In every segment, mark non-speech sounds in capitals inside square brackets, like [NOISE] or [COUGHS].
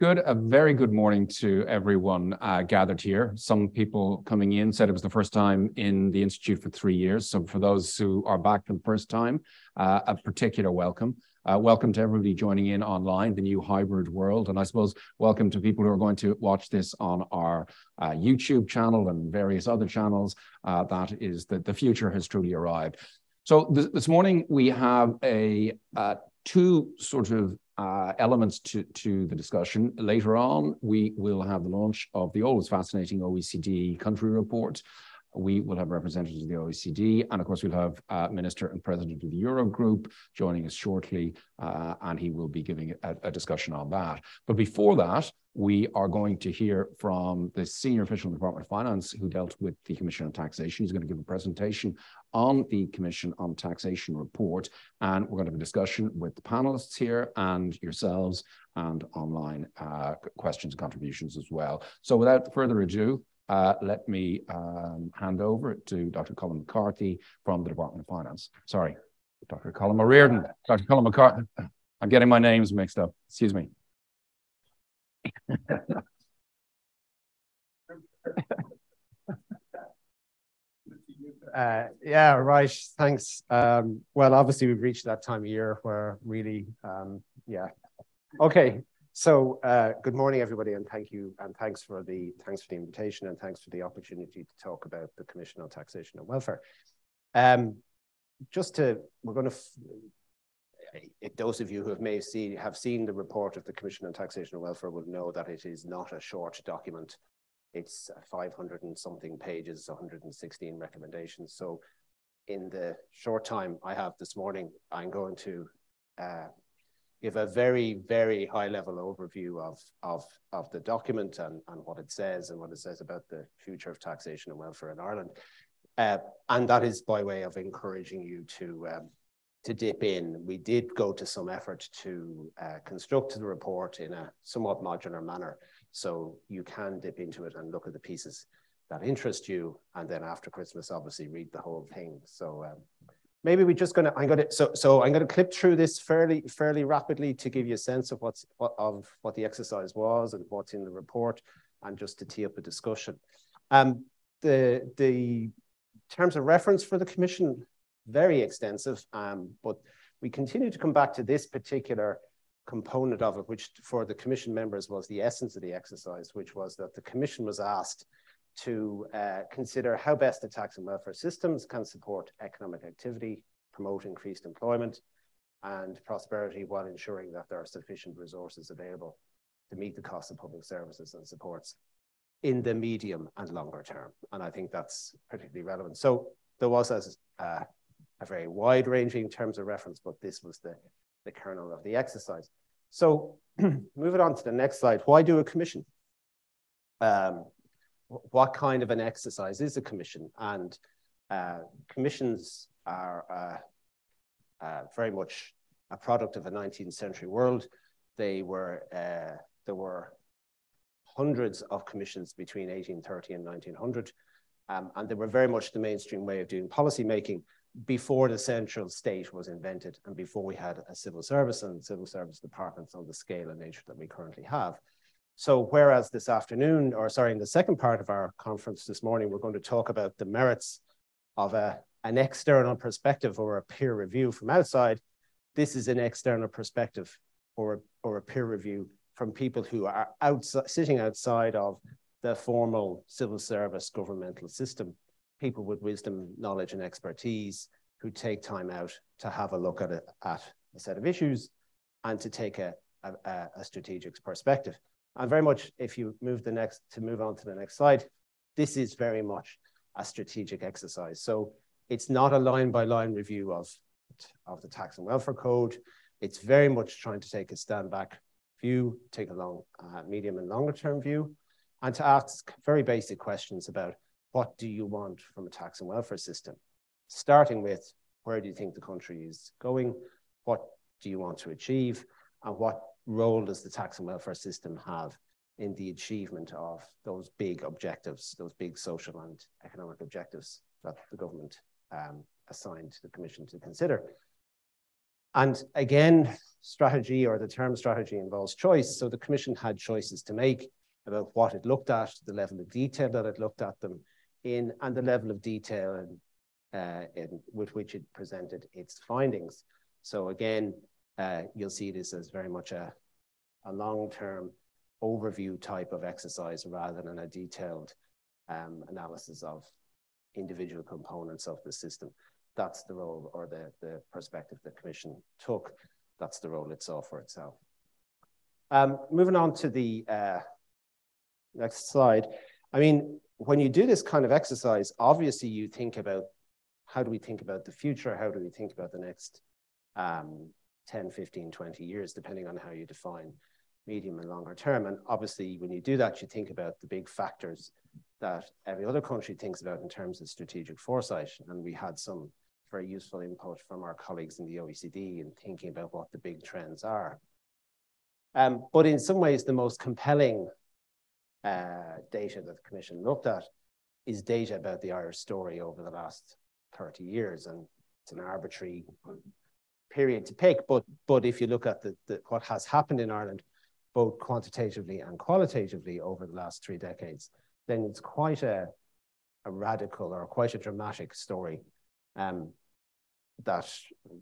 Good, a very good morning to everyone uh, gathered here. Some people coming in said it was the first time in the Institute for three years. So for those who are back for the first time, uh, a particular welcome. Uh, welcome to everybody joining in online, the new hybrid world. And I suppose welcome to people who are going to watch this on our uh, YouTube channel and various other channels. Uh, that is that the future has truly arrived. So this, this morning we have a uh, two sort of uh, elements to, to the discussion. Later on, we will have the launch of the always fascinating OECD country report. We will have representatives of the OECD, and of course, we'll have uh, Minister and President of the Eurogroup joining us shortly, uh, and he will be giving a, a, discussion on that. But before that, we are going to hear from the senior official in the Department of Finance who dealt with the Commission on Taxation. He's going to give a presentation on the Commission on Taxation report. And we're going to have a discussion with the panelists here and yourselves and online uh, questions and contributions as well. So without further ado, uh, let me um, hand over to Dr. Colm McCarthy from the Department of Finance. Sorry, Dr. Colm O'Reardon. Dr. Colm McCarthy. [LAUGHS] I'm getting my names mixed up. Excuse me. [LAUGHS] Uh, yeah, right. Thanks. Um, well, obviously, we've reached that time of year where really, um, yeah. Okay. So, uh, good morning, everybody, and thank you, and thanks for the thanks for the invitation, and thanks for the opportunity to talk about the Commission on Taxation and Welfare. Um, just to, we're going to. Those of you who have may see have seen the report of the Commission on Taxation and Welfare will know that it is not a short document. It's 500 and something pages, 116 recommendations. So in the short time I have this morning, I'm going to uh, give a very, very high level overview of, of, of the document and, and what it says and what it says about the future of taxation and welfare in Ireland. Uh, and that is by way of encouraging you to, um, to dip in. We did go to some effort to uh, construct the report in a somewhat modular manner. So you can dip into it and look at the pieces that interest you. And then after Christmas, obviously read the whole thing. So um, maybe we're just gonna, I'm gonna, so, so I'm gonna clip through this fairly, fairly rapidly to give you a sense of what's, what, of what the exercise was and what's in the report and just to tee up a discussion. Um, the, the terms of reference for the commission, very extensive, um, but we continue to come back to this particular component of it, which for the commission members was the essence of the exercise, which was that the commission was asked to uh, consider how best the tax and welfare systems can support economic activity, promote increased employment and prosperity while ensuring that there are sufficient resources available to meet the cost of public services and supports in the medium and longer term. And I think that's particularly relevant. So there was a, a very wide ranging terms of reference, but this was the the kernel of the exercise. So [CLEARS THROAT] moving on to the next slide, why do a commission? Um, what kind of an exercise is a commission? And uh, commissions are uh, uh, very much a product of a 19th century world. They were, uh, there were hundreds of commissions between 1830 and 1900. Um, and they were very much the mainstream way of doing policy making before the central state was invented and before we had a civil service and civil service departments on the scale and nature that we currently have. So whereas this afternoon, or sorry, in the second part of our conference this morning, we're going to talk about the merits of a, an external perspective or a peer review from outside, this is an external perspective or, or a peer review from people who are outside, sitting outside of the formal civil service governmental system people with wisdom, knowledge, and expertise who take time out to have a look at a, at a set of issues and to take a, a, a strategic perspective. And very much, if you move the next to move on to the next slide, this is very much a strategic exercise. So it's not a line by line review of, of the tax and welfare code. It's very much trying to take a stand back view, take a long, uh, medium and longer term view, and to ask very basic questions about what do you want from a tax and welfare system? Starting with where do you think the country is going? What do you want to achieve? And what role does the tax and welfare system have in the achievement of those big objectives, those big social and economic objectives that the government um, assigned the Commission to consider? And again, strategy or the term strategy involves choice. So the commission had choices to make about what it looked at, the level of detail that it looked at them in, and the level of detail in, uh, in, with which it presented its findings. So again, uh, you'll see this as very much a, a long-term overview type of exercise rather than a detailed um, analysis of individual components of the system. That's the role or the, the perspective the Commission took. That's the role it saw for itself. Um, moving on to the uh, next slide. I mean, when you do this kind of exercise, obviously you think about how do we think about the future? How do we think about the next um, 10, 15, 20 years, depending on how you define medium and longer term. And obviously, when you do that, you think about the big factors that every other country thinks about in terms of strategic foresight. And we had some very useful input from our colleagues in the OECD in thinking about what the big trends are. Um, but in some ways, the most compelling uh, data that the Commission looked at is data about the Irish story over the last 30 years. And it's an arbitrary period to pick. But, but if you look at the, the, what has happened in Ireland, both quantitatively and qualitatively over the last three decades, then it's quite a, a radical or quite a dramatic story um, that,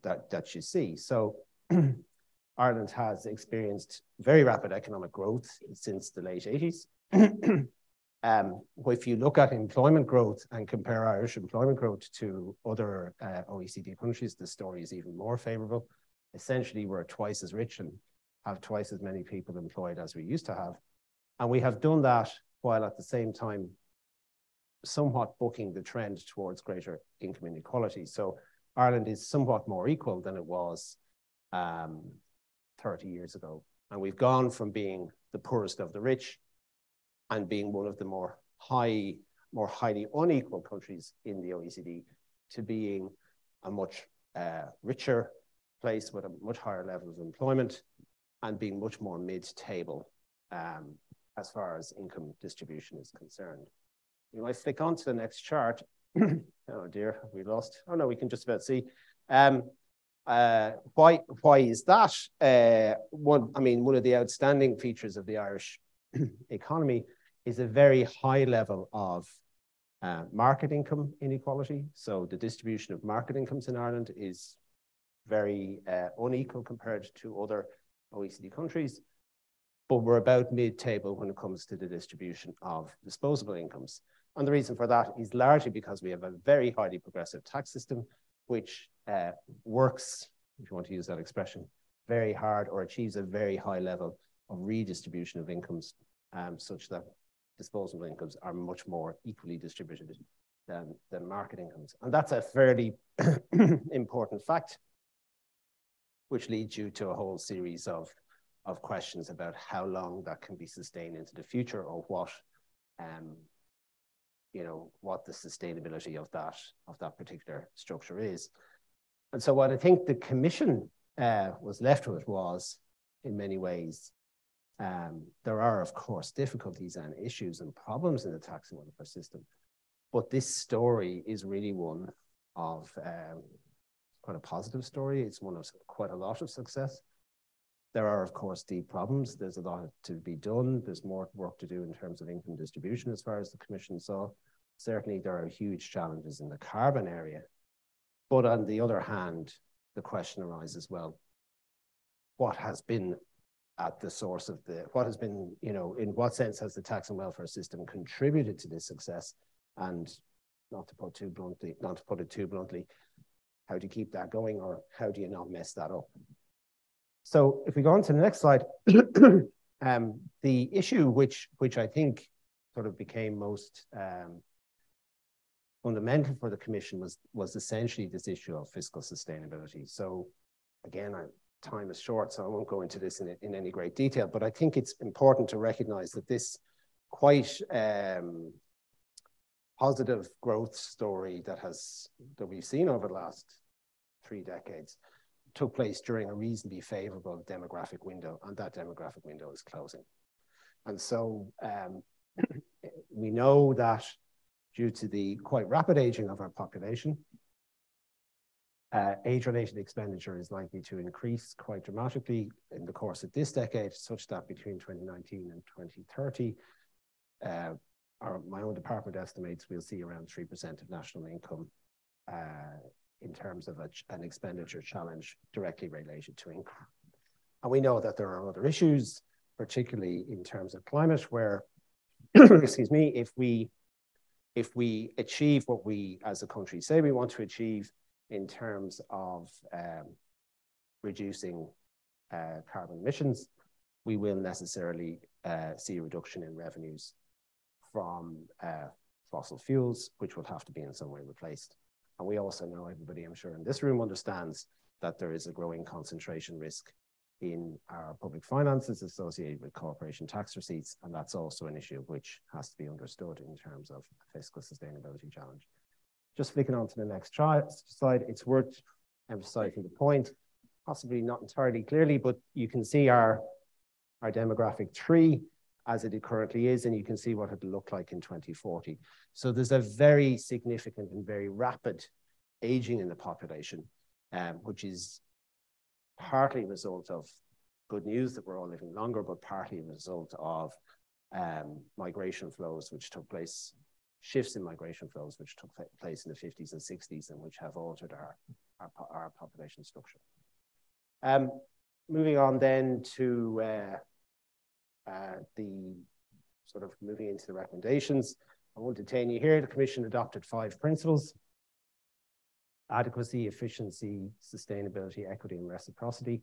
that, that you see. So [CLEARS THROAT] Ireland has experienced very rapid economic growth since the late 80s. [CLEARS THROAT] um, if you look at employment growth and compare Irish employment growth to other uh, OECD countries, the story is even more favorable. Essentially, we're twice as rich and have twice as many people employed as we used to have. And we have done that while at the same time somewhat booking the trend towards greater income inequality. So Ireland is somewhat more equal than it was um, 30 years ago. And we've gone from being the poorest of the rich and being one of the more high, more highly unequal countries in the OECD to being a much uh, richer place with a much higher level of employment and being much more mid-table um, as far as income distribution is concerned. You I flick on to the next chart. [CLEARS THROAT] oh dear, we lost. Oh no, we can just about see. Um, uh, why, why is that? Uh, one, I mean, one of the outstanding features of the Irish [CLEARS THROAT] economy is a very high level of uh, market income inequality. So the distribution of market incomes in Ireland is very uh, unequal compared to other OECD countries, but we're about mid-table when it comes to the distribution of disposable incomes. And the reason for that is largely because we have a very highly progressive tax system, which uh, works, if you want to use that expression, very hard or achieves a very high level of redistribution of incomes um, such that disposable incomes are much more equally distributed than, than market incomes. And that's a fairly [CLEARS THROAT] important fact, which leads you to a whole series of, of questions about how long that can be sustained into the future or what um, you know, what the sustainability of that, of that particular structure is. And so what I think the commission uh, was left with was, in many ways, um, there are, of course, difficulties and issues and problems in the tax and welfare system. But this story is really one of um, quite a positive story. It's one of quite a lot of success. There are, of course, deep problems. There's a lot to be done. There's more work to do in terms of income distribution, as far as the Commission saw. Certainly, there are huge challenges in the carbon area. But on the other hand, the question arises well, what has been at the source of the, what has been, you know, in what sense has the tax and welfare system contributed to this success? And not to put too bluntly, not to put it too bluntly, how do you keep that going or how do you not mess that up? So if we go on to the next slide, [COUGHS] um, the issue which, which I think sort of became most um, fundamental for the commission was was essentially this issue of fiscal sustainability. So again, I, time is short, so I won't go into this in, in any great detail, but I think it's important to recognize that this quite um, positive growth story that has that we've seen over the last three decades took place during a reasonably favorable demographic window, and that demographic window is closing. And so um, [CLEARS THROAT] we know that due to the quite rapid aging of our population. Uh, age-related expenditure is likely to increase quite dramatically in the course of this decade, such that between 2019 and 2030, uh, my own department estimates we'll see around 3% of national income uh, in terms of an expenditure challenge directly related to income. And we know that there are other issues, particularly in terms of climate, where, [CLEARS THROAT] excuse me, if we if we achieve what we as a country say we want to achieve in terms of um, reducing uh, carbon emissions, we will necessarily uh, see a reduction in revenues from uh, fossil fuels, which will have to be in some way replaced. And we also know, everybody I'm sure in this room understands that there is a growing concentration risk in our public finances associated with corporation tax receipts. And that's also an issue which has to be understood in terms of fiscal sustainability challenge. Just flicking on to the next slide, it's worth emphasizing the point, possibly not entirely clearly, but you can see our, our demographic tree as it currently is, and you can see what it'll look like in 2040. So there's a very significant and very rapid aging in the population, um, which is partly a result of good news that we're all living longer, but partly a result of um, migration flows which took place, shifts in migration flows which took place in the 50s and 60s and which have altered our, our, our population structure. Um, moving on then to uh, uh, the sort of moving into the recommendations. I won't detain you here. The Commission adopted five principles adequacy, efficiency, sustainability, equity, and reciprocity.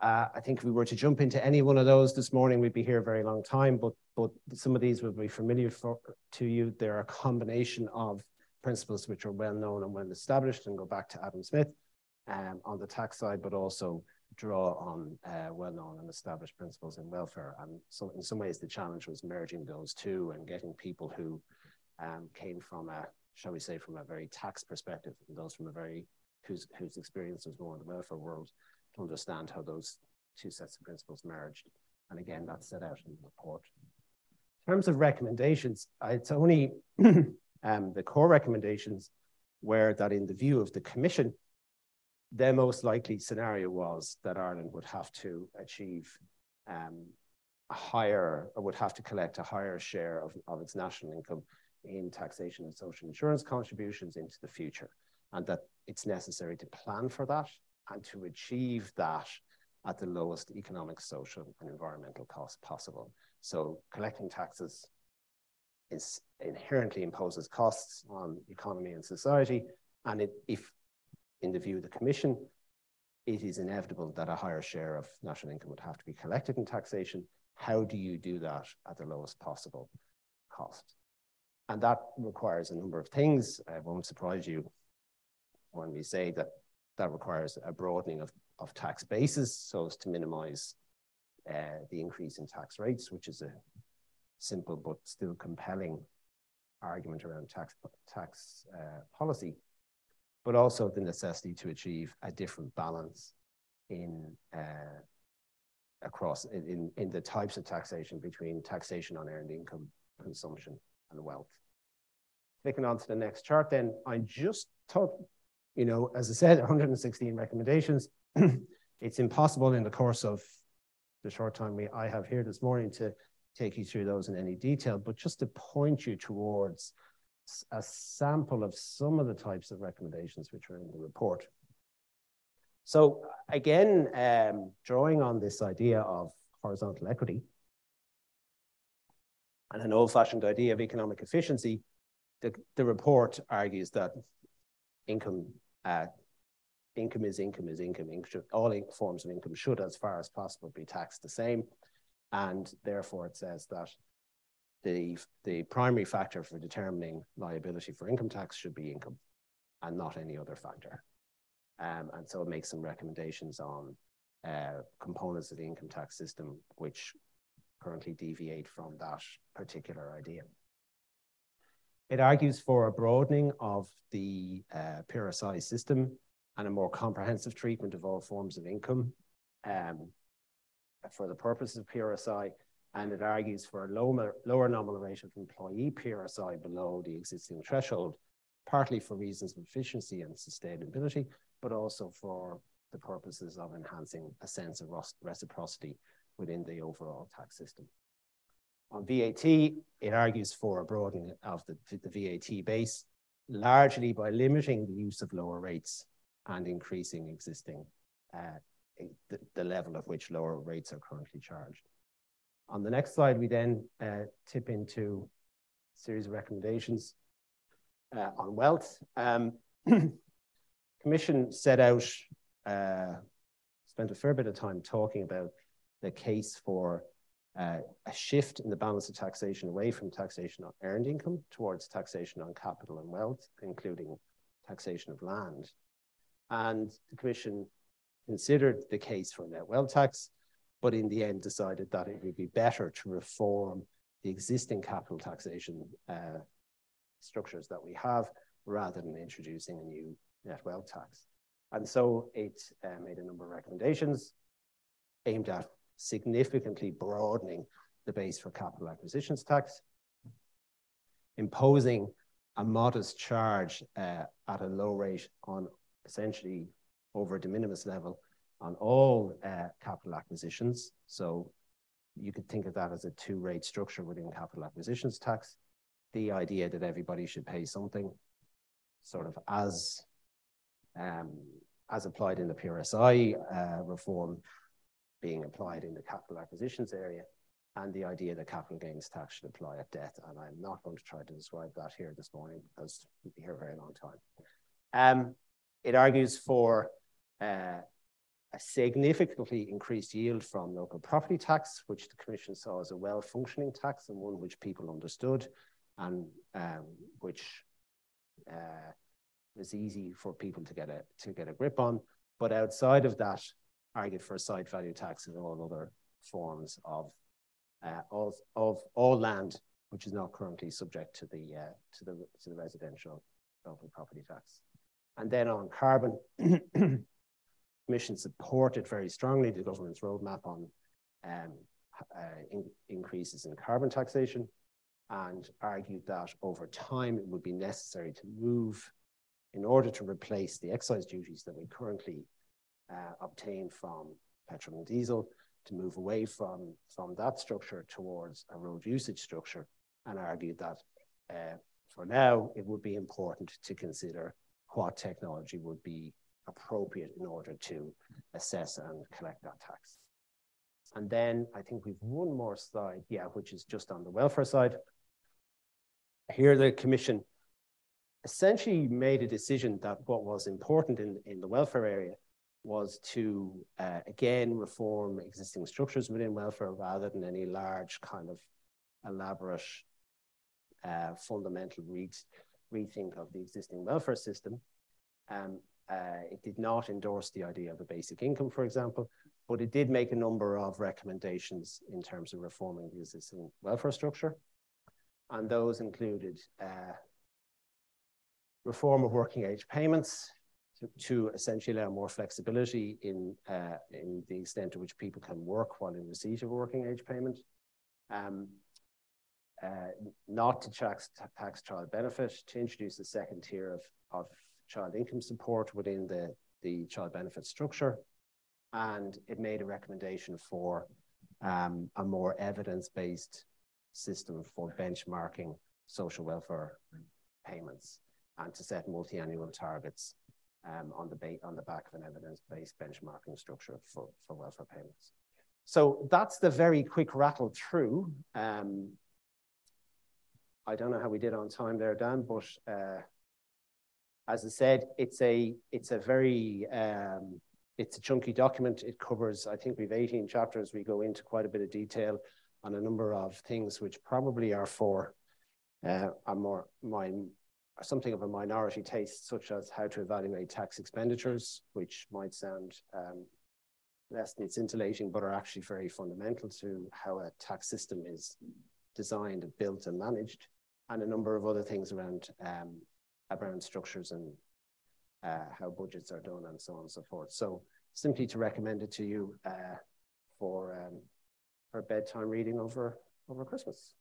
Uh, I think if we were to jump into any one of those this morning, we'd be here a very long time, but, but some of these will be familiar for, to you. They're a combination of principles which are well known and well established and go back to Adam Smith um, on the tax side, but also draw on uh, well-known and established principles in welfare. And so in some ways, the challenge was merging those two and getting people who um, came from a shall we say, from a very tax perspective, and those from a very whose whose experience was more in the welfare world understand how those two sets of principles merged. And again, that's set out in the report. In terms of recommendations, it's only [CLEARS THROAT] um, the core recommendations were that in the view of the Commission, their most likely scenario was that Ireland would have to achieve um, a higher, or would have to collect a higher share of, of its national income in taxation and social insurance contributions into the future, and that it's necessary to plan for that and to achieve that at the lowest economic, social, and environmental cost possible. So collecting taxes is inherently imposes costs on the economy and society, and it, if, in the view of the Commission, it is inevitable that a higher share of national income would have to be collected in taxation. How do you do that at the lowest possible cost? And that requires a number of things. Uh, it won't surprise you when we say that that requires a broadening of, of tax bases so as to minimize uh, the increase in tax rates, which is a simple but still compelling argument around tax, tax uh, policy, but also the necessity to achieve a different balance in uh, across in, in the types of taxation between taxation on earned income, consumption, and wealth. Clicking on to the next chart, then I just thought, you know, as I said, [LAUGHS] 116 recommendations. [CLEARS THROAT] it's impossible in the course of the short time we I have here this morning to take you through those in any detail, but just to point you towards a sample of some of the types of recommendations which are in the report. So again, um, drawing on this idea of horizontal equity, and an old-fashioned idea of economic efficiency, the, the report argues that income uh, income is income is income. All forms of income should, as far as possible, be taxed the same. And therefore, it says that the, the primary factor for determining liability for income tax should be income and not any other factor. Um, and so it makes some recommendations on uh, components of the income tax system which currently deviate from that particular idea. It argues for a broadening of the uh, PRSI system and a more comprehensive treatment of all forms of income um, for the purposes of PRSI. And it argues for a lower, lower nominal rate of employee PRSI below the existing threshold partly for reasons of efficiency and sustainability, but also for the purposes of enhancing a sense of reciprocity within the overall tax system. On VAT, it argues for a broadening of the, the VAT base, largely by limiting the use of lower rates and increasing existing uh, the, the, level at which lower rates are currently charged. On the next slide, we then uh, tip into a series of recommendations uh, on wealth. Um, [CLEARS THROAT] Commission set out, uh, spent a fair bit of time talking about the case for uh, a shift in the balance of taxation away from taxation on earned income towards taxation on capital and wealth, including taxation of land. And the Commission considered the case for net wealth tax, but in the end decided that it would be better to reform the existing capital taxation uh, structures that we have rather than introducing a new net wealth tax. And so it uh, made a number of recommendations aimed at significantly broadening the base for capital acquisitions tax, imposing a modest charge uh, at a low rate on essentially over a de minimis level on all uh, capital acquisitions. So you could think of that as a two-rate structure within capital acquisitions tax. The idea that everybody should pay something sort of as um, as applied in the PRSI uh, reform being applied in the capital acquisitions area and the idea that capital gains tax should apply at death. And I'm not going to try to describe that here this morning because we'll be here a very long time. Um, it argues for uh, a significantly increased yield from local property tax, which the Commission saw as a well-functioning tax and one which people understood and um, which uh, was easy for people to get a to get a grip on. But outside of that, argued for a site value tax and all other forms of uh, of, of all land which is not currently subject to the uh, to the to the residential local property tax. And then on carbon, [CLEARS THROAT] Commission supported very strongly the government's roadmap on um, uh, in, increases in carbon taxation and argued that over time it would be necessary to move in order to replace the excise duties that we currently uh, obtain from petrol and diesel to move away from, from that structure towards a road usage structure and argued that uh, for now it would be important to consider what technology would be appropriate in order to assess and collect that tax. And then I think we've one more slide, yeah, which is just on the welfare side. Here the commission essentially made a decision that what was important in, in the welfare area was to, uh, again, reform existing structures within welfare rather than any large kind of elaborate uh, fundamental re rethink of the existing welfare system. Um, uh, it did not endorse the idea of a basic income, for example, but it did make a number of recommendations in terms of reforming the existing welfare structure. And those included uh, reform of working age payments to, essentially allow more flexibility in, uh, in the extent to which people can work while in receipt of a working age payment. Um, uh, not to tax, tax child benefit, to introduce a second tier of, of child income support within the, the child benefit structure. And it made a recommendation for um, a more evidence-based system for benchmarking social welfare payments and to set multi-annual targets um, on, the on the back of an evidence-based benchmarking structure for, welfare payments. So that's the very quick rattle through. Um, I don't know how we did on time there, Dan, but uh, as I said, it's a it's a very um, it's a chunky document. It covers, I think we've 18 chapters. We go into quite a bit of detail on a number of things which probably are for uh, my something of a minority taste, such as how to evaluate tax expenditures, which might sound um, less than scintillating, but are actually very fundamental to how a tax system is designed, and built, and managed, and a number of other things around um, around structures and uh, how budgets are done and so on and so forth. So simply to recommend it to you uh, for um, for bedtime reading over over Christmas.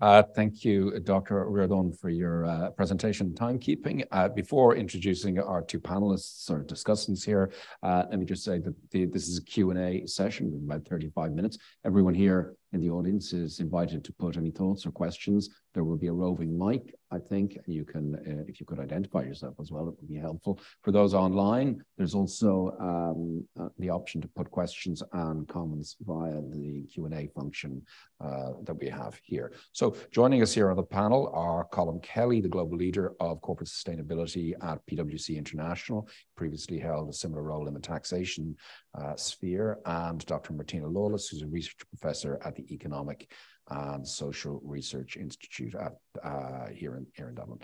Uh, thank you, Dr. Reardon, for your uh, presentation timekeeping. Uh, before introducing our two panelists or discussants here, uh, let me just say that the, this is a Q&A session with about 35 minutes. Everyone here in the audience is invited to put any thoughts or questions. There will be a roving mic, I think. You can, uh, if you could identify yourself as well, it would be helpful. For those online, there's also um, uh, the option to put questions and comments via the Q&A function uh, that we have here. So joining us here on the panel are Colm Kelly, the global leader of corporate sustainability at PwC International, previously held a similar role in the taxation uh, sphere, and Dr. Martina Lawless, who's a research professor at the Economic and Social Research Institute at, uh, here, in, here in Dublin.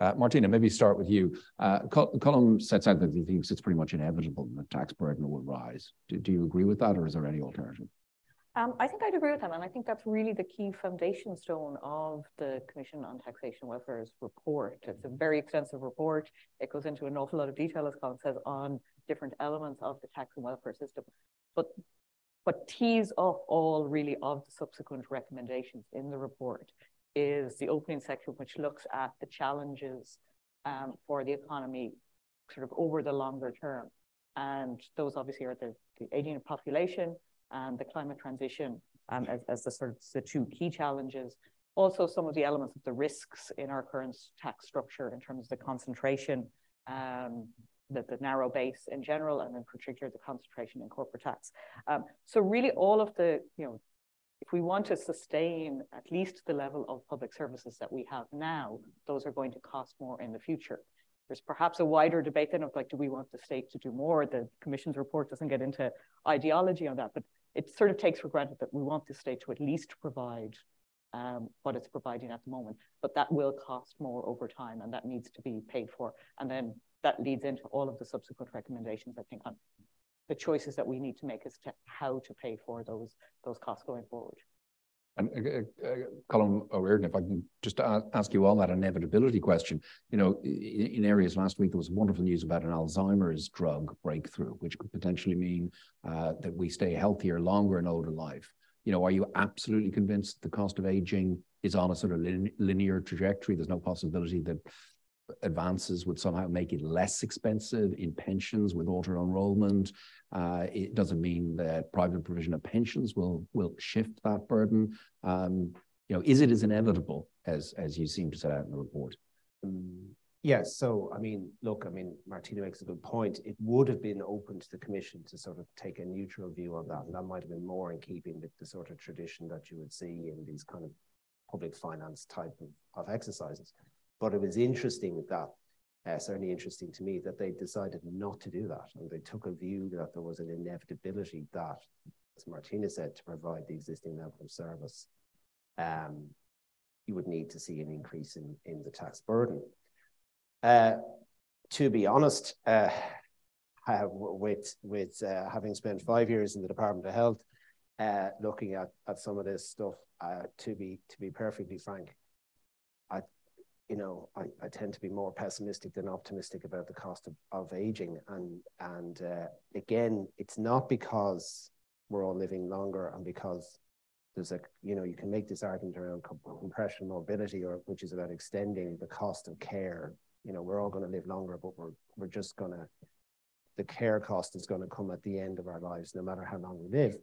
Uh, Martina, maybe start with you. Uh, Colm sets out that he thinks it's pretty much inevitable that the tax burden will rise. Do, do you agree with that, or is there any alternative? Um, I think I'd agree with him, and I think that's really the key foundation stone of the Commission on Taxation Welfare's report. It's a very extensive report. It goes into an awful lot of detail, as Colm says, on different elements of the tax and welfare system. But what tees up all really of the subsequent recommendations in the report is the opening section, which looks at the challenges um, for the economy sort of over the longer term. And those obviously are the, the aging population and the climate transition um, as, as the sort of the two key challenges. Also, some of the elements of the risks in our current tax structure in terms of the concentration um, the, the narrow base in general, and in particular the concentration in corporate tax. Um, so really all of the, you know, if we want to sustain at least the level of public services that we have now, those are going to cost more in the future. There's perhaps a wider debate then of like, do we want the state to do more? The commission's report doesn't get into ideology on that, but it sort of takes for granted that we want the state to at least provide um, what it's providing at the moment, but that will cost more over time and that needs to be paid for. And then that leads into all of the subsequent recommendations, I think, on the choices that we need to make as to how to pay for those, those costs going forward. And uh, uh, Colm O'Reardon, if I can just ask you on that inevitability question, you know, in, in, areas last week, there was wonderful news about an Alzheimer's drug breakthrough, which could potentially mean uh, that we stay healthier longer in older life. You know, are you absolutely convinced the cost of aging is on a sort of lin linear trajectory? There's no possibility that advances would somehow make it less expensive in pensions with auto enrollment. Uh, it doesn't mean that private provision of pensions will will shift that burden. Um, you know, is it as inevitable as as you seem to set out in the report? Um, yes. So, I mean, look, I mean, Martina makes a good point. It would have been open to the commission to sort of take a neutral view on that, and that might have been more in keeping with the sort of tradition that you would see in these kind of public finance type of, of exercises. But it was interesting that, uh, certainly interesting to me, that they decided not to do that. And they took a view that there was an inevitability that, as Martina said, to provide the existing level of service, um, you would need to see an increase in, in the tax burden. Uh, to be honest, uh, with, with uh, having spent five years in the Department of Health, uh, looking at, at some of this stuff, uh, to be to be perfectly frank, I you know, I, I tend to be more pessimistic than optimistic about the cost of, of aging. And, and uh, again, it's not because we're all living longer and because there's a, you know, you can make this argument around compression morbidity, or which is about extending the cost of care. You know, we're all going to live longer, but we're, we're just going to, the care cost is going to come at the end of our lives, no matter how long we live.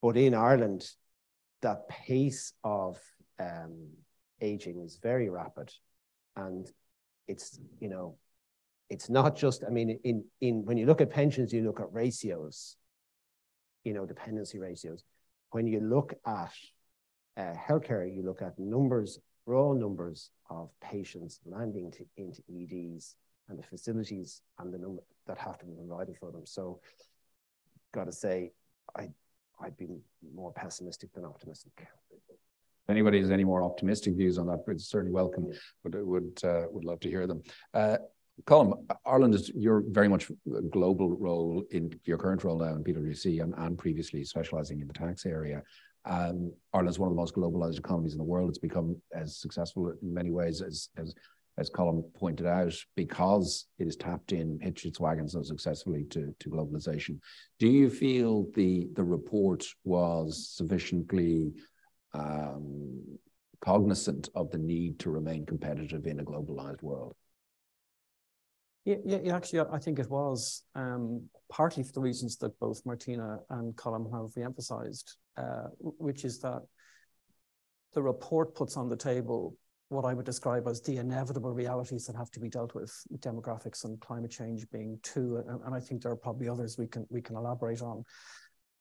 But in Ireland, that pace of um, aging is very rapid. And it's you know it's not just i mean in in when you look at pensions you look at ratios you know dependency ratios. When you look at uh, healthcare you look at numbers raw numbers of patients landing to, into eds and the facilities and the number that have to be provided for them. So got to say i i'd be more pessimistic than optimistic if anybody has any more optimistic views on that, it's certainly welcome. I would uh, would love to hear them. Uh, Colm, Ireland is your very much global role in your current role now in PwC and, and previously specializing in the tax area. Um, Ireland is one of the most globalized economies in the world. It's become as successful in many ways as as as Colm pointed out, because it has tapped in, hitched its wagon so successfully to, to globalization. Do you feel the the report was sufficiently um, cognizant of the need to remain competitive in a globalized world? Yeah, yeah, actually, I think it was um, partly for the reasons that both Martina and Colm have re-emphasized, uh, which is that the report puts on the table what I would describe as the inevitable realities that have to be dealt with, demographics and climate change being two, and, and I think there are probably others we can we can elaborate on,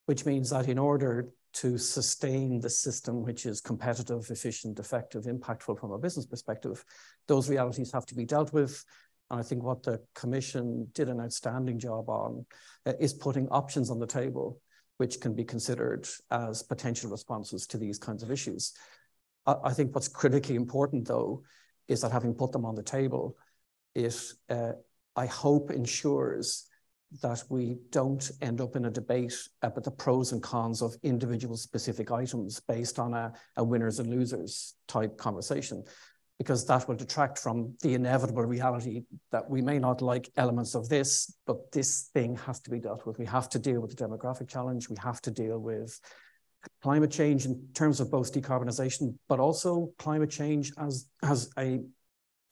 which means that in order to sustain the system, which is competitive, efficient, effective, impactful from a business perspective, those realities have to be dealt with. And I think what the Commission did an outstanding job on uh, is putting options on the table which can be considered as potential responses to these kinds of issues. I, I think what's critically important, though, is that having put them on the table, it, uh, I hope, ensures that we don't end up in a debate about the pros and cons of individual specific items based on a, a winners and losers type conversation, because that will detract from the inevitable reality that we may not like elements of this, but this thing has to be dealt with. We have to deal with the demographic challenge. We have to deal with climate change in terms of both decarbonisation, but also climate change as, as a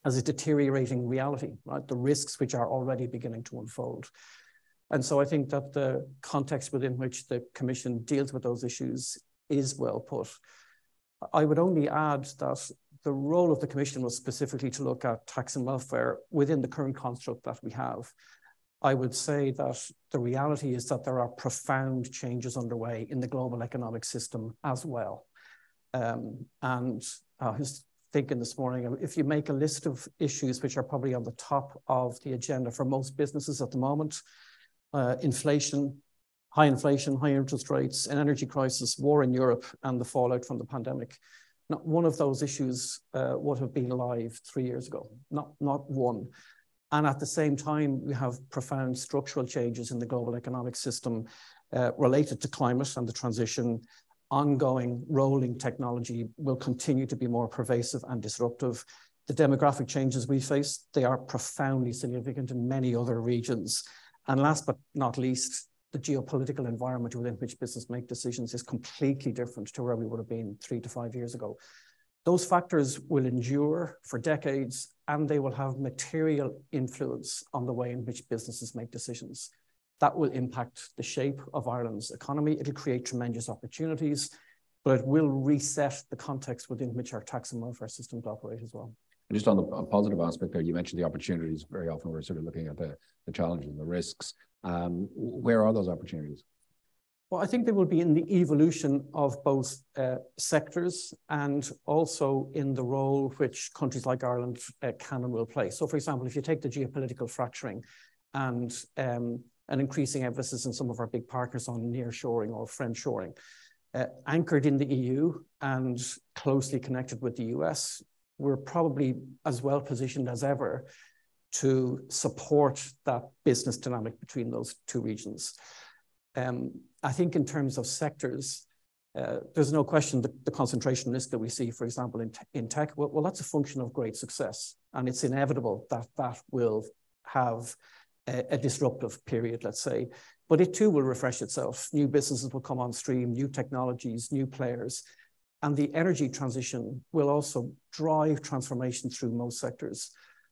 as a deteriorating reality, right? The risks which are already beginning to unfold. And so I think that the context within which the Commission deals with those issues is well put. I would only add that the role of the Commission was specifically to look at tax and welfare within the current construct that we have. I would say that the reality is that there are profound changes underway in the global economic system as well. Um, and I was thinking this morning, if you make a list of issues which are probably on the top of the agenda for most businesses at the moment, uh, inflation, high inflation, high interest rates, an energy crisis, war in Europe, and the fallout from the pandemic. Not one of those issues uh, would have been live three years ago, not, not one. And at the same time, we have profound structural changes in the global economic system uh, related to climate and the transition. Ongoing rolling technology will continue to be more pervasive and disruptive. The demographic changes we face, they are profoundly significant in many other regions. And last but not least, the geopolitical environment within which business make decisions is completely different to where we would have been three to five years ago. Those factors will endure for decades and they will have material influence on the way in which businesses make decisions. That will impact the shape of Ireland's economy. It'll create tremendous opportunities, but it will reset the context within which our tax and welfare systems operate as well. Just on the positive aspect there, you mentioned the opportunities. Very often we're sort of looking at the, the challenges and the risks. Um, where are those opportunities? Well, I think they will be in the evolution of both uh, sectors and also in the role which countries like Ireland uh, can and will play. So, for example, if you take the geopolitical fracturing and um, an increasing emphasis in some of our big partners on nearshoring or friendshoring, uh, anchored in the EU and closely connected with the US, we're probably as well positioned as ever to support that business dynamic between those two regions. Um, I think in terms of sectors, uh, there's no question the, the, concentration risk that we see, for example, in, in tech, well, that's a function of great success. And it's inevitable that that will have a, disruptive period, let's say. But it too will refresh itself. New businesses will come on stream, new technologies, new players. And the energy transition will also drive transformation through most sectors.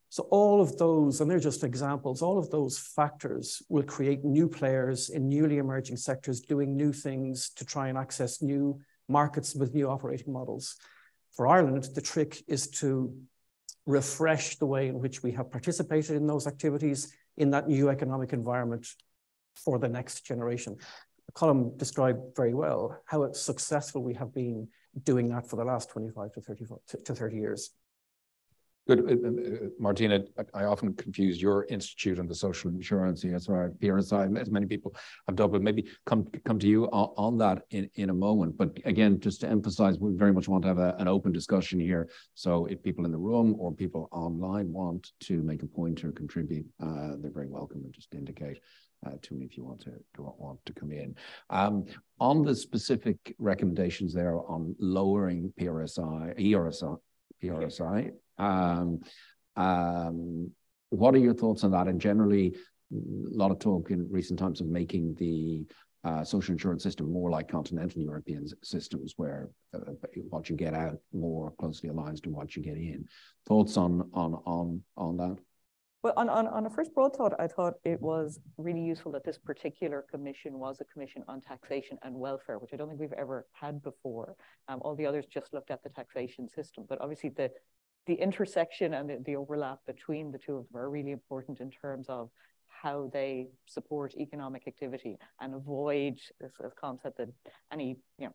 So all of those, and they're just examples, all of those factors will create new players in newly emerging sectors doing new things to try and access new markets with new operating models. For Ireland, the trick is to refresh the way in which we have participated in those activities in that new economic environment for the next generation. Colm described very well how successful we have been doing that for the last 25 to 30, to 30 years. Good. Uh, uh, Martina, I often confuse your institute and the social insurance, ESRI, PRSI, as many people have done, but maybe come come to you on, on that in, in a moment. But again, just to emphasize, we very much want to have a, an open discussion here. So if people in the room or people online want to make a point or contribute, uh, they're very welcome and just indicate uh, to me if you want to, want to come in. Um, on the specific recommendations there on lowering PRSI, ERSI, PRSI, um, um, what are your thoughts on that? And generally, a lot of talk in recent times of making the uh, social insurance system more like continental European systems, where uh, what you get out more closely aligns to what you get in. Thoughts on on on on that? Well, on, on, on a first broad thought, I thought it was really useful that this particular commission was a commission on taxation and welfare, which I don't think we've ever had before. Um, all the others just looked at the taxation system, but obviously the the intersection and the, the overlap between the two of them are really important in terms of how they support economic activity and avoid, as, Colm said, that any you know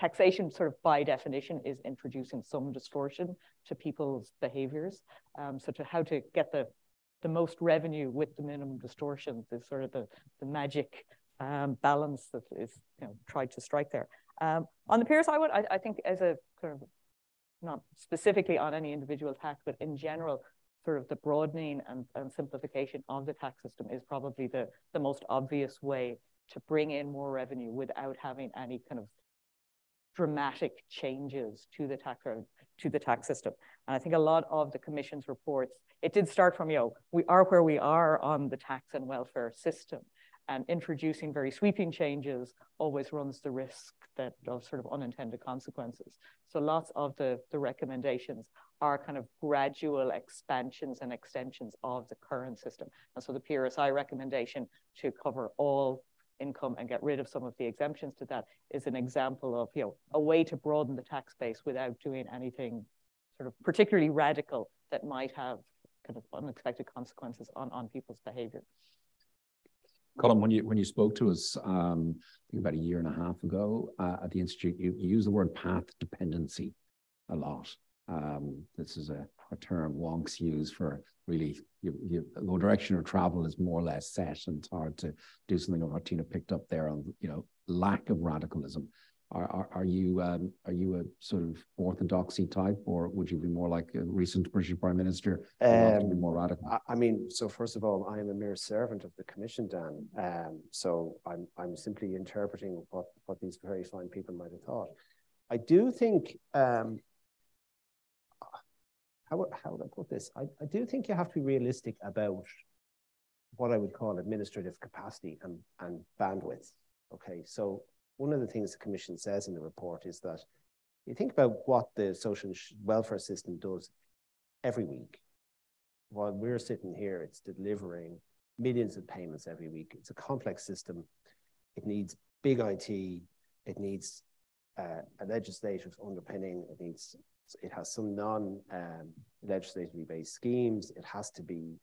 taxation sort of by definition is introducing some distortion to people's behaviors. Um, so to how to get the the most revenue with the minimum distortions is sort of the, the magic um, balance that is you know, tried to strike there. Um, on the peer side, I, I think as a sort of not specifically on any individual tax, but in general, sort of the broadening and, and simplification of the tax system is probably the, the most obvious way to bring in more revenue without having any kind of dramatic changes to the tax to the tax system. And I think a lot of the commission's reports, it did start from, you know, we are where we are on the tax and welfare system. And introducing very sweeping changes always runs the risk that of sort of unintended consequences. So lots of the, the recommendations are kind of gradual expansions and extensions of the current system. And so the PRSI recommendation to cover all income and get rid of some of the exemptions to that is an example of you know a way to broaden the tax base without doing anything sort of particularly radical that might have kind of unexpected consequences on, on people's behavior. Colm, when you when you spoke to us, um, about a year and a half ago uh, at the institute, you, you used the word path dependency a lot. Um, this is a, a term wonks use for really you, you, the direction of travel is more or less set, and it's hard to do something of what Tina picked up there on you know lack of radicalism. Are, are, are you um, are you a sort of orthodoxy type, or would you be more like a recent British Prime Minister, um, be more radical? I, I mean, so first of all, I am a mere servant of the Commission, Dan. Um, so I'm I'm simply interpreting what what these very fine people might have thought. I do think um, how, how would I put this? I, I do think you have to be realistic about what I would call administrative capacity and, and bandwidth. Okay, so one of the things the Commission says in the report is that you think about what the social welfare system does every week. While we're sitting here, it's delivering millions of payments every week. It's a complex system. It needs big IT. It needs uh, a legislative underpinning. It needs it has some non-legislatively um, based schemes. It has to be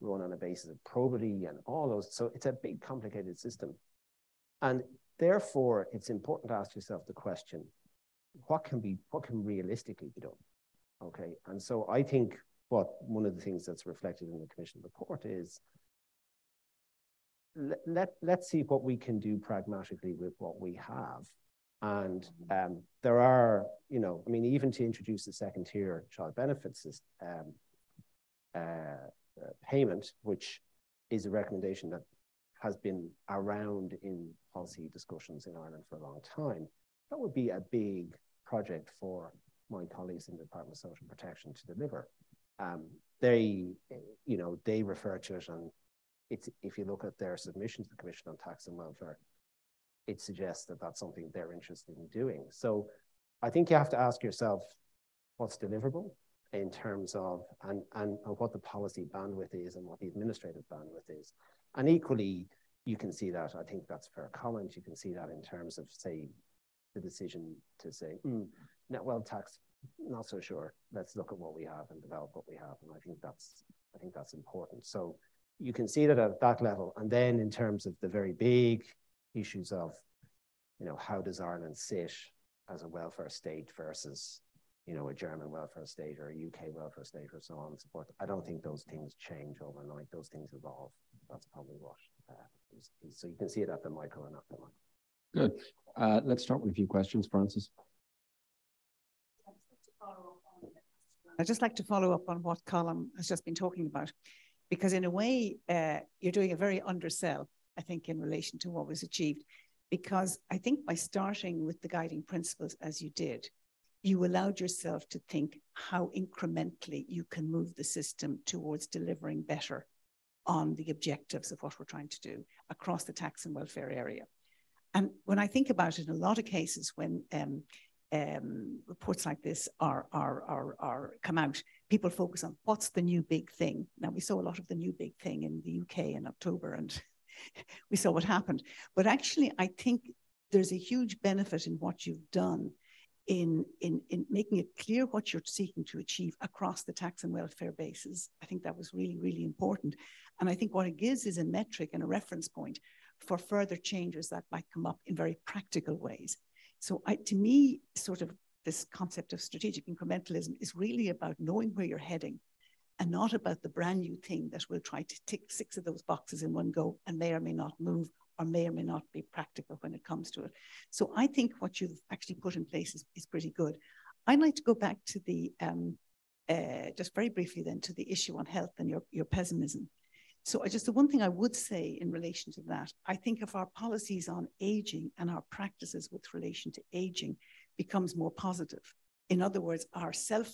run on a basis of probity and all those. So it's a big, complicated system. And therefore, it's important to ask yourself the question, what can be, what can realistically be done? Okay. And so I think what one of the things that's reflected in the commission report is let, let, let's see what we can do pragmatically with what we have and um, there are, you know, I mean, even to introduce the second tier child benefits um, uh, uh, payment, which is a recommendation that has been around in policy discussions in Ireland for a long time, that would be a big project for my colleagues in the Department of Social Protection to deliver. Um, they, you know, they refer to it and it's, if you look at their submission to the Commission on Tax and Welfare, it suggests that that's something they're interested in doing. So I think you have to ask yourself what's deliverable in terms of and, and, what the policy bandwidth is and what the administrative bandwidth is. And equally, you can see that, I think that's fair comment, you can see that in terms of, say, the decision to say, mm, net wealth tax, not so sure. Let's look at what we have and develop what we have. And I think that's I think that's important. So you can see that at that level. And then in terms of the very big issues of, you know, how does Ireland sit as a welfare state versus, you know, a German welfare state or a UK welfare state or so on and so forth. I don't think those things change overnight. Those things evolve. That's probably what. Uh, is, is, so you can see it at the micro and at the macro. Good. Uh, let's start with a few questions, Francis. I'd just like to follow up on what Colm has just been talking about, because in a way, uh, you're doing a very undersell I think, in relation to what was achieved. Because I think by starting with the guiding principles as you did, you allowed yourself to think how incrementally you can move the system towards delivering better on the objectives of what we're trying to do across the tax and welfare area. And when I think about it, in a lot of cases, when um, um, reports like this are, are, are, are come out, people focus on what's the new big thing. Now, we saw a lot of the new big thing in the UK in October, and [LAUGHS] we saw what happened. But actually, I think there's a huge benefit in what you've done in, in, in making it clear what you're seeking to achieve across the tax and welfare bases. I think that was really, really important. And I think what it gives is a metric and a reference point for further changes that might come up in very practical ways. So I, to me, sort of this concept of strategic incrementalism is really about knowing where you're heading and not about the brand new thing that will try to tick six of those boxes in one go and may or may not move or may or may not be practical when it comes to it. So I think what you've actually put in place is, is pretty good. I'd like to go back to the, um, uh, just very briefly then, to the issue on health and your, your pessimism. So I just the one thing I would say in relation to that, I think if our policies on aging and our practices with relation to aging becomes more positive, in other words, our self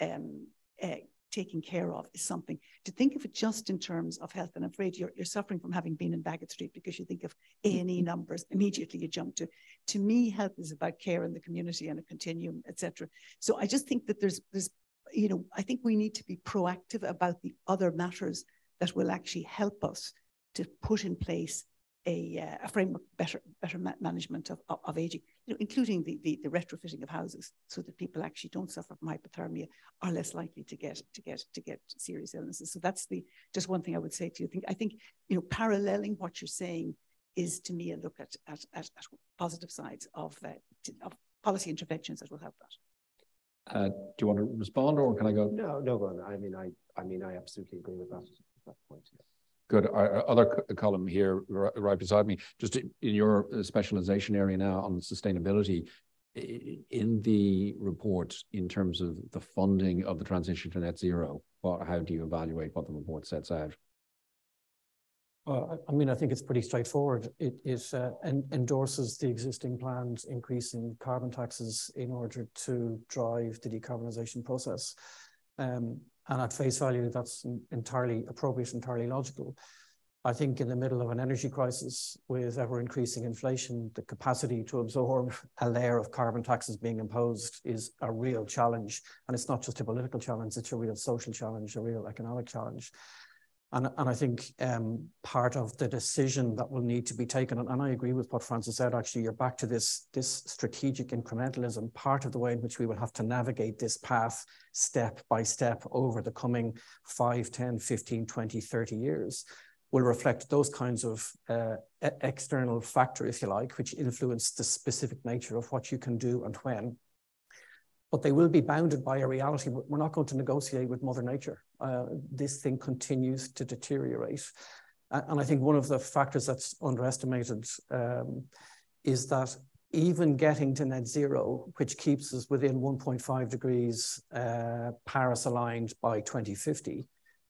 um, uh, taking care of is something to think of it just in terms of health. And I'm afraid you're, you're suffering from having been in Baggot Street because you think of A&E mm-hmm. numbers, immediately you jump to. To me, health is about care in the community and a continuum, etc. So I just think that there's, there's, you know, I think we need to be proactive about the other matters that will actually help us to put in place a, uh, a framework better better ma management of, of, of, aging, you know, including the, the, the retrofitting of houses, so that people actually don't suffer from hypothermia, are less likely to get to get to get serious illnesses. So that's the just one thing I would say to you. I think I think you know paralleling what you're saying is to me a look at at, at, at positive sides of uh, of policy interventions that will help that. Uh, do you want to respond, or can I go? No, no, go on. I mean, I I mean, I absolutely agree with that that point. Good. Our other Colm here right beside me, just in your specialization area now on sustainability, in the report in terms of the funding of the transition to net zero, what, how do you evaluate what the report sets out? Uh, I mean, I think it's pretty straightforward. It, it uh, en endorses the existing plans, increasing carbon taxes in order to drive the decarbonisation process. And at face value, that's entirely appropriate, entirely logical. I think in the middle of an energy crisis with ever increasing inflation, the capacity to absorb a layer of carbon taxes being imposed is a real challenge. And it's not just a political challenge, it's a real social challenge, a real economic challenge. And, and I think um, part of the decision that will need to be taken, and, and I agree with what Francis said, actually, you're back to this, this strategic incrementalism, part of the way in which we will have to navigate this path step by step over the coming 5, 10, 15, 20, 30 years will reflect those kinds of uh, external factors, if you like, which influence the specific nature of what you can do and when but they will be bounded by a reality. We're not going to negotiate with Mother Nature. Uh, this thing continues to deteriorate. And I think one of the factors that's underestimated um, is that even getting to net zero, which keeps us within 1.5 degrees uh, Paris aligned by 2050,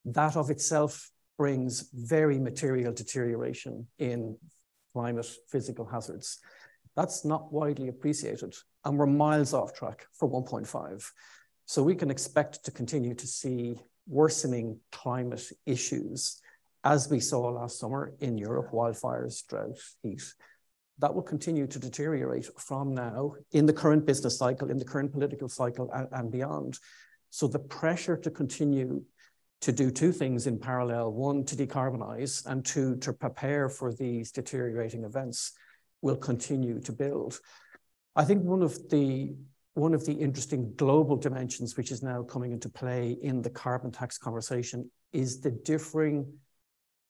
that of itself brings very material deterioration in climate physical hazards. That's not widely appreciated and we're miles off track for 1.5. So we can expect to continue to see worsening climate issues as we saw last summer in Europe, wildfires, drought, heat. That will continue to deteriorate from now in the current business cycle, in the current political cycle, and, and beyond. So the pressure to continue to do two things in parallel one, to decarbonize, and two, to prepare for these deteriorating events will continue to build. I think one of the one of the interesting global dimensions which is now coming into play in the carbon tax conversation is the differing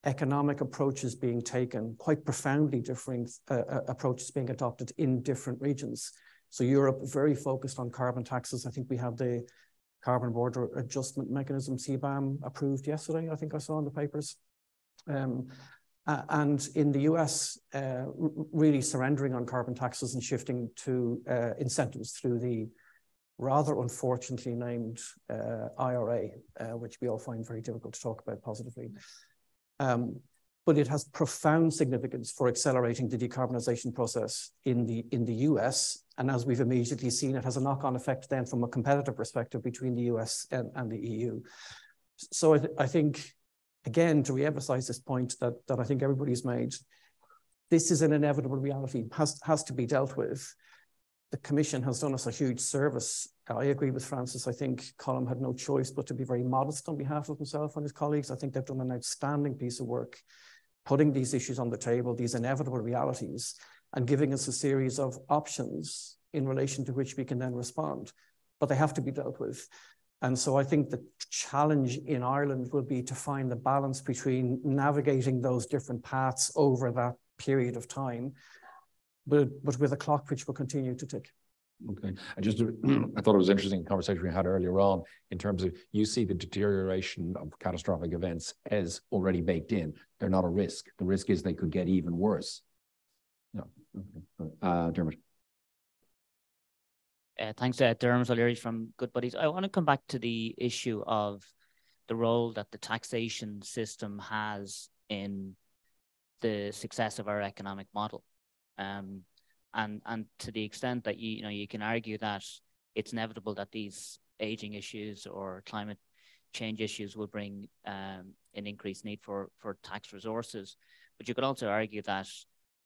economic approaches being taken, quite profoundly differing uh, uh, approaches being adopted in different regions. So Europe very focused on carbon taxes. I think we have the carbon border adjustment mechanism, CBAM, approved yesterday, I think I saw in the papers. Um, uh, and in the US, uh, really surrendering on carbon taxes and shifting to uh, incentives through the rather unfortunately named uh, IRA, uh, which we all find very difficult to talk about positively. Um, but it has profound significance for accelerating the decarbonisation process in the, in the US. And as we've immediately seen, it has a knock-on effect then from a competitive perspective between the US and, and the EU. So I, th I think again, to re-emphasize this point that, that I think everybody's made, this is an inevitable reality, has, has to be dealt with. The Commission has done us a huge service. I agree with Francis. I think Colm had no choice but to be very modest on behalf of himself and his colleagues. I think they've done an outstanding piece of work putting these issues on the table, these inevitable realities, and giving us a series of options in relation to which we can then respond. But they have to be dealt with. And so I think the challenge in Ireland will be to find the balance between navigating those different paths over that period of time, but, but with a clock which will continue to tick. Okay. I just, [CLEARS THROAT] I thought it was interesting conversation we had earlier on in terms of you see the deterioration of catastrophic events as already baked in. They're not a risk. The risk is they could get even worse. Yeah. Uh, Dermot. Uh, thanks, uh, Dermot O'Leary from Goodbody's. I want to come back to the issue of the role that the taxation system has in the success of our economic model. Um, and and to the extent that you, you know you can argue that it's inevitable that these aging issues or climate change issues will bring um, an increased need for for tax resources, but you could also argue that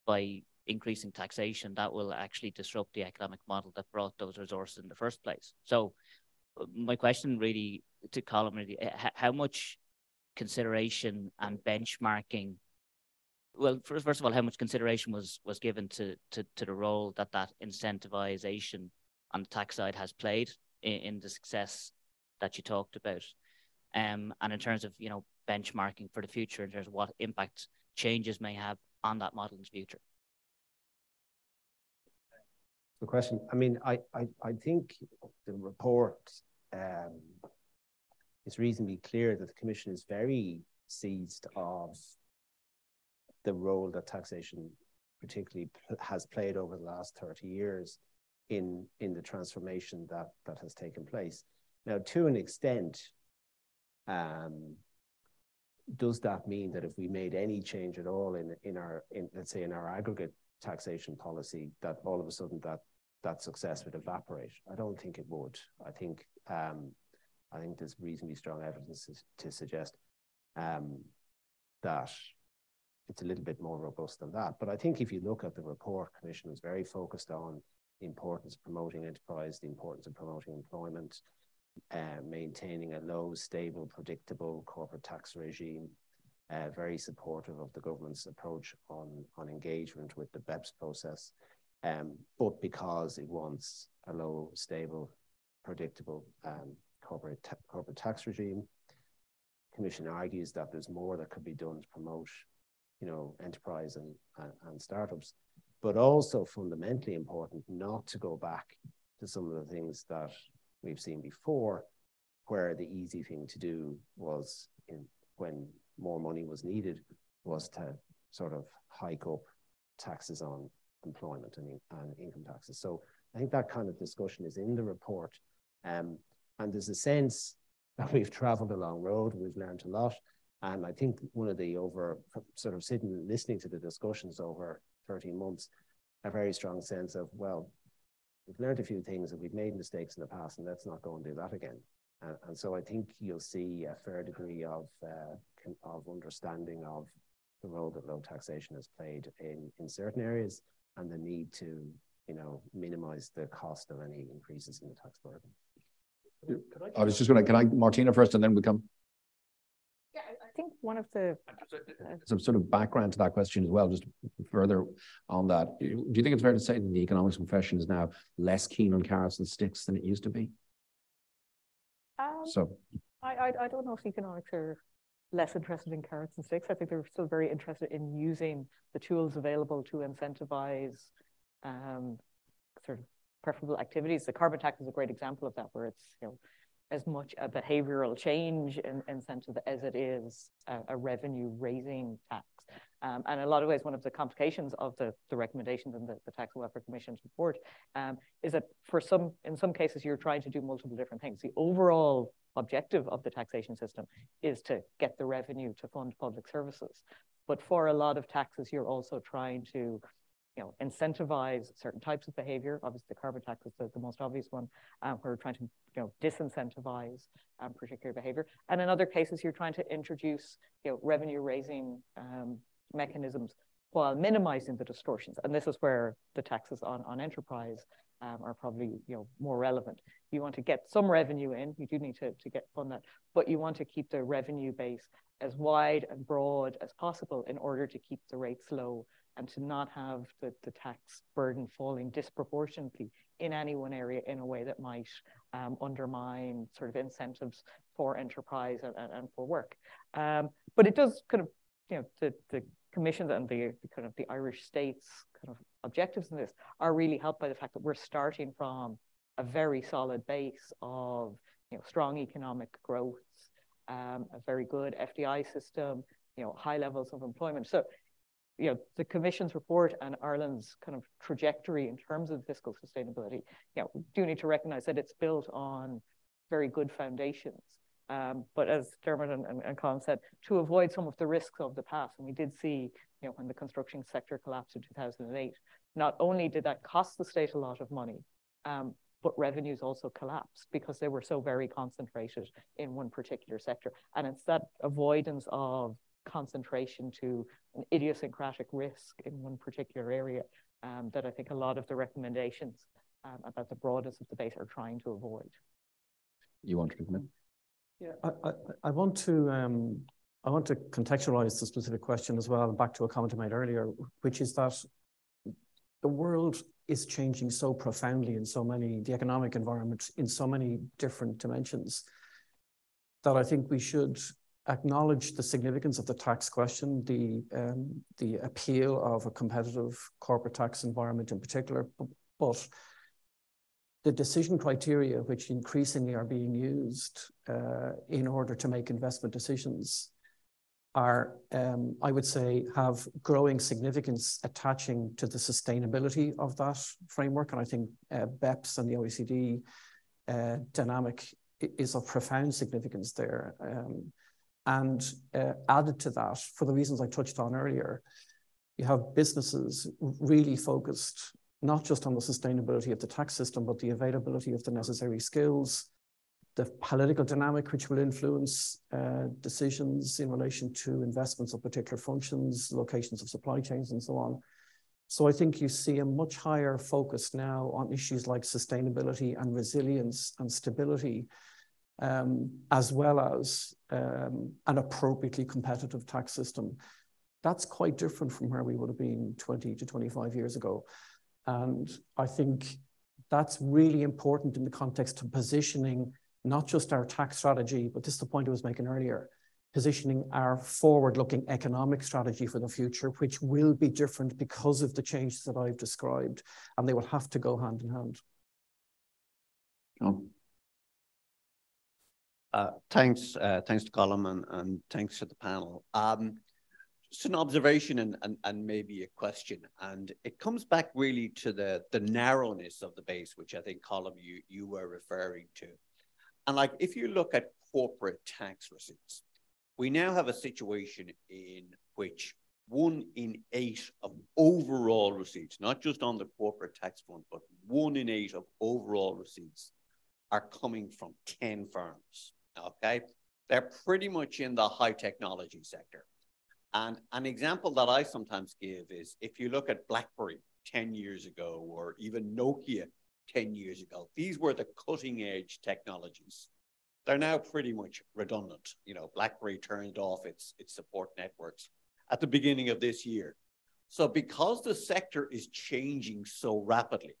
by increasing taxation, that will actually disrupt the economic model that brought those resources in the first place. So, uh, my question really to Colm really, how much consideration and benchmarking well, first, first of all, how much consideration was was given to to, to the role that that incentivization on the tax side has played in, in the success that you talked about, um, and in terms of you know benchmarking for the future, in terms of what impact changes may have on that model in the future. The question. I mean, I I, I think the report um, is reasonably clear that the Commission is very seized of the role that taxation particularly has played over the last 30 years in in the transformation that that has taken place. Now, to an extent, um, does that mean that if we made any change at all in in our in let's say in our aggregate taxation policy, that all of a sudden that that success would evaporate? I don't think it would. I think um, I think there's reasonably strong evidence to, suggest um, that it's a little bit more robust than that. But I think if you look at the report, Commission was very focused on the importance of promoting enterprise, the importance of promoting employment, uh, maintaining a low, stable, predictable corporate tax regime, uh, very supportive of the government's approach on, on engagement with the BEPS process, um, but because it wants a low, stable, predictable um, corporate, ta corporate tax regime. Commission argues that there's more that could be done to promote you know, enterprise and, and, and startups, but also fundamentally important not to go back to some of the things that we've seen before, where the easy thing to do was in, when more money was needed, was to sort of hike up taxes on employment and, and income taxes. So I think that kind of discussion is in the report. Um, and there's a sense [LAUGHS] that we've traveled a long road, we've learned a lot, and I think one of the over sort of sitting and listening to the discussions over 13 months, a very strong sense of, well, we've learned a few things and we've made mistakes in the past and let's not go and do that again. And, and so I think you'll see a fair degree of, uh, of understanding of the role that low taxation has played in, in certain areas and the need to, you know, minimize the cost of any increases in the tax burden. I, I was just going to, can I, Martina first and then we come? Yeah, I think one of the some sort of background to that question as well, just further on that. Do you think it's fair to say that the economics profession is now less keen on carrots and sticks than it used to be? Um, so, I, I I don't know if economics are less interested in carrots and sticks. I think they're still very interested in using the tools available to incentivize um, sort of preferable activities. The carbon tax is a great example of that, where it's you know as much a behavioral change in, incentive as it is a, a revenue raising tax. Um, and in a lot of ways, one of the complications of the, the recommendations in the, the Tax and Welfare Commission's report um, is that for some, in some cases, you're trying to do multiple different things. The overall objective of the taxation system is to get the revenue to fund public services. But for a lot of taxes, you're also trying to you know, incentivize certain types of behavior. Obviously, the carbon tax is the, the most obvious one, um, we're trying to, you know, disincentivize um, particular behavior. And in other cases, you're trying to introduce, you know, revenue raising um, mechanisms while minimizing the distortions. And this is where the taxes on, on enterprise um, are probably you know more relevant. You want to get some revenue in, you do need to, to get fund that, but you want to keep the revenue base as wide and broad as possible in order to keep the rates low and to not have the, the tax burden falling disproportionately in any one area in a way that might um, undermine sort of incentives for enterprise and, and, and for work. Um, but it does kind of, you know, the, the commissions and the, the kind of the Irish states kind of objectives in this are really helped by the fact that we're starting from a very solid base of you know, strong economic growth, um, a very good FDI system, you know, high levels of employment. So, you know, the Commission's report and Ireland's kind of trajectory in terms of fiscal sustainability, you know, do need to recognize that it's built on very good foundations. Um, but as Dermot and, and, and Colm said, to avoid some of the risks of the past, and we did see, you know, when the construction sector collapsed in 2008, not only did that cost the state a lot of money, um, but revenues also collapsed because they were so very concentrated in one particular sector. And it's that avoidance of concentration to an idiosyncratic risk in one particular area um, that I think a lot of the recommendations um, about the broadness of the base are trying to avoid. You want to come in? Yeah, I, I, I want to um, I want to contextualize the specific question as well, back to a comment I made earlier, which is that the world is changing so profoundly in so many, the economic environment in so many different dimensions, that I think we should acknowledge the significance of the tax question, the um, the appeal of a competitive corporate tax environment in particular, but the decision criteria which increasingly are being used uh, in order to make investment decisions are, um, I would say, have growing significance attaching to the sustainability of that framework. And I think uh, BEPS and the OECD uh, dynamic is of profound significance there. Um, and uh, added to that, for the reasons I touched on earlier, you have businesses really focused not just on the sustainability of the tax system, but the availability of the necessary skills, the political dynamic which will influence uh, decisions in relation to investments of particular functions, locations of supply chains, and so on. So I think you see a much higher focus now on issues like sustainability and resilience and stability, as well as um, an appropriately competitive tax system. That's quite different from where we would have been 20 to 25 years ago. And I think that's really important in the context of positioning not just our tax strategy, but this is the point I was making earlier, positioning our forward-looking economic strategy for the future, which will be different because of the changes that I've described, and they will have to go hand in hand. John. Thanks, uh, thanks to Colm and, and, thanks to the panel. Um, just an observation and, and, and maybe a question, and it comes back really to the the narrowness of the base, which I think Colm you you were referring to. And like, if you look at corporate tax receipts, we now have a situation in which one in eight of overall receipts, not just on the corporate tax front, but one in eight of overall receipts are coming from 10 firms. Okay. They're pretty much in the high technology sector. And an example that I sometimes give is if you look at BlackBerry 10 years ago, or even Nokia 10 years ago. These were the cutting edge technologies. They're now pretty much redundant. You know, BlackBerry turned off its, its support networks at the beginning of this year. So because the sector is changing so rapidly,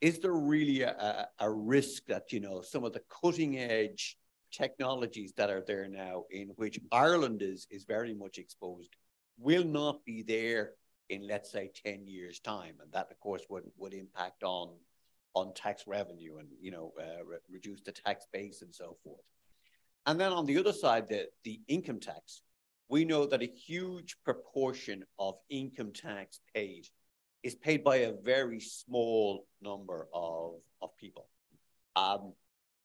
is there really a, a risk that, you know, some of the cutting edge technologies that are there now in which Ireland is, is very much exposed will not be there in, let's say, 10 years time. And that, of course, would, would impact on on tax revenue and you know uh, re reduce the tax base and so forth. And then on the other side, the, the income tax, we know that a huge proportion of income tax paid is paid by a very small number of, of people. Um,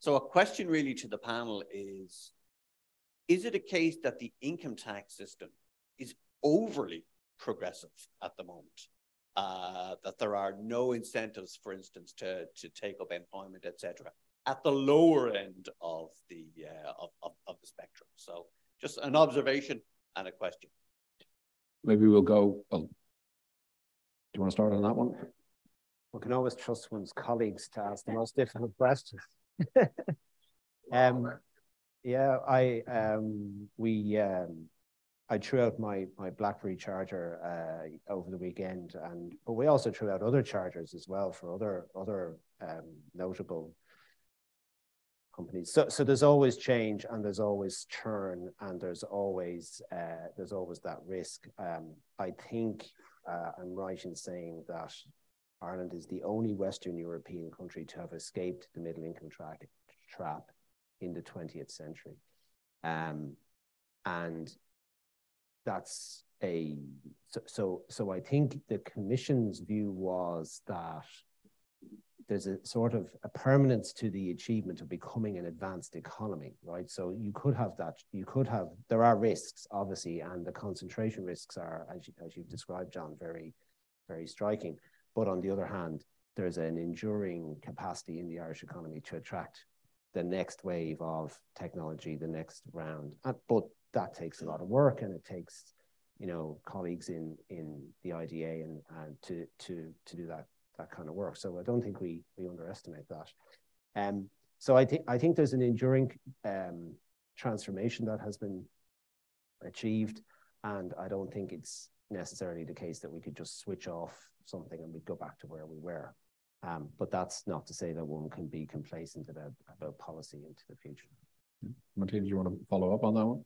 so a question really to the panel is, is it a case that the income tax system is overly progressive at the moment? uh, that there are no incentives, for instance, to, to take up employment, etc., at the lower end of the uh, of, of, of, the spectrum. So just an observation and a question. Maybe we'll go. Well, you want to start on that one? We can always trust one's colleagues to ask the most difficult questions. [LAUGHS] um, yeah, I um, we um, I threw out my my BlackBerry charger uh, over the weekend, and but we also threw out other chargers as well for other other um, notable companies. So so there's always change, and there's always churn, and there's always uh, there's always that risk. Um, I think uh, I'm right in saying that Ireland is the only Western European country to have escaped the middle income tra trap in the 20th century. Um, and that's a so, so so I think the commission's view was that there's a sort of a permanence to the achievement of becoming an advanced economy, right? So you could have that, you could have, there are risks, obviously, and the concentration risks are, as, you, as you've described, John, very, very striking. But on the other hand, there's an enduring capacity in the Irish economy to attract the next wave of technology, the next round. But that takes a lot of work and it takes, you know, colleagues in in the IDA and, and to to to do that that kind of work. So I don't think we we underestimate that. Um, so I think I think there's an enduring um, transformation that has been achieved, and I don't think it's necessarily the case that we could just switch off something and we'd go back to where we were. Um, but that's not to say that one can be complacent about, about policy into the future. Martina, do you want to follow up on that one?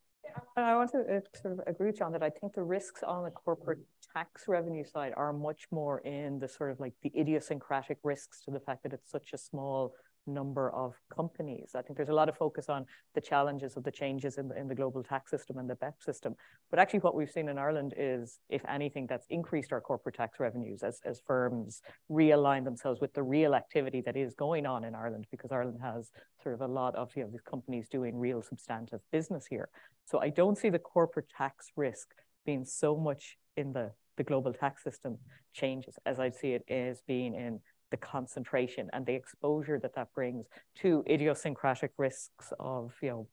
I want to uh, sort of agree with John that I think the risks on the corporate tax revenue side are much more in the sort of like the idiosyncratic risks to the fact that it's such a small number of companies. I think there's a lot of focus on the challenges of the changes in the, in the global tax system and the BEPS system. But actually what we've seen in Ireland is, if anything, that's increased our corporate tax revenues as, as firms realign themselves with the real activity that is going on in Ireland, because Ireland has sort of a lot of you know, these companies doing real substantive business here. So I don't see the corporate tax risk being so much in the, the global tax system changes as I see it as being in the concentration and the exposure that that brings to idiosyncratic risks of, you know,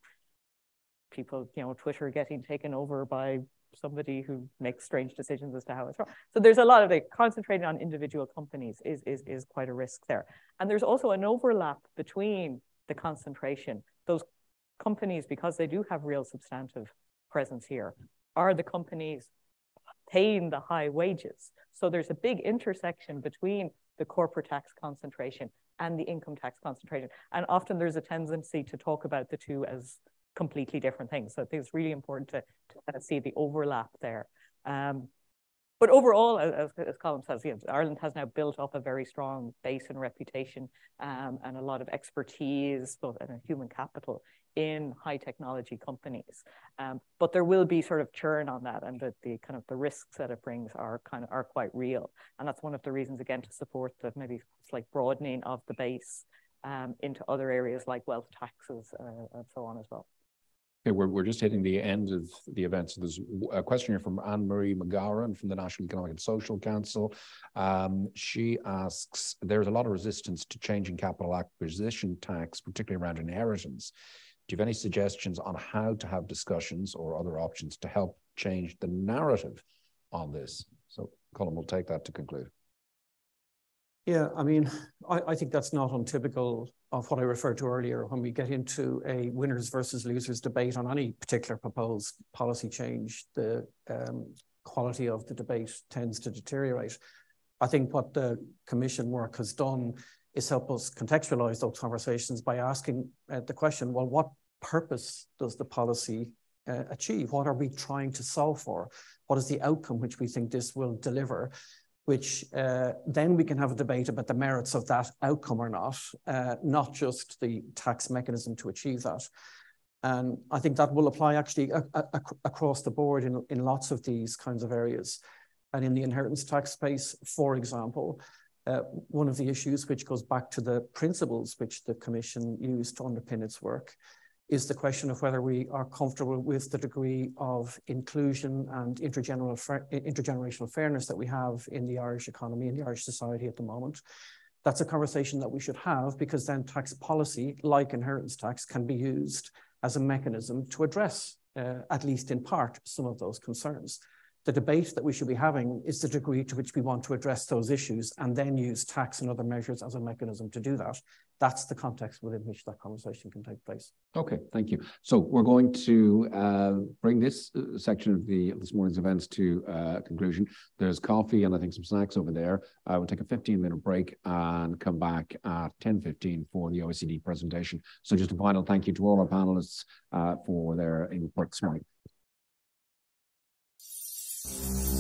people, you know, Twitter getting taken over by somebody who makes strange decisions as to how it's wrong. So there's a lot of like concentrating on individual companies is, is, is quite a risk there. And there's also an overlap between the concentration. Those companies, because they do have real substantive presence here, are the companies paying the high wages. So there's a big intersection between the corporate tax concentration and the income tax concentration. And often there's a tendency to talk about the two as completely different things. So I think it's really important to, to kind of see the overlap there. Um, but overall, as, as Colm says, you know, Ireland has now built up a very strong base and reputation um, and a lot of expertise, both in human capital in high technology companies. Um, but there will be sort of churn on that and the, the kind of the risks that it brings are kind of are quite real. And that's one of the reasons again to support the maybe like broadening of the base um, into other areas like wealth taxes uh, and so on as well. Okay, we're, we're just hitting the end of the event. So there's a question here from Anne-Marie McGowan from the National Economic and Social Council. Um, she asks, there's a lot of resistance to changing capital acquisition tax, particularly around inheritance. Do you have any suggestions on how to have discussions or other options to help change the narrative on this? So Colm will take that to conclude. Yeah, I mean, I, I, think that's not untypical of what I referred to earlier when we get into a winners versus losers debate on any particular proposed policy change, the um, quality of the debate tends to deteriorate. I think what the commission work has done is help us contextualize those conversations by asking uh, the question, well, what purpose does the policy uh, achieve? What are we trying to solve for? What is the outcome which we think this will deliver? Which uh, then we can have a debate about the merits of that outcome or not, uh, not just the tax mechanism to achieve that. And I think that will apply actually across the board in, in lots of these kinds of areas. And in the inheritance tax space, for example, uh, one of the issues which goes back to the principles which the Commission used to underpin its work is the question of whether we are comfortable with the degree of inclusion and intergenerational fairness that we have in the Irish economy and the Irish society at the moment. That's a conversation that we should have because then tax policy, like inheritance tax, can be used as a mechanism to address, uh, at least in part, some of those concerns. The debate that we should be having is the degree to which we want to address those issues and then use tax and other measures as a mechanism to do that. That's the context within which that conversation can take place. Okay, thank you. So we're going to uh, bring this uh, section of the this morning's events to uh, conclusion. There's coffee and I think some snacks over there. I will take a 15 minute break and come back at 10.15 for the OECD presentation. So just a final thank you to all our panelists uh, for their input this morning. Música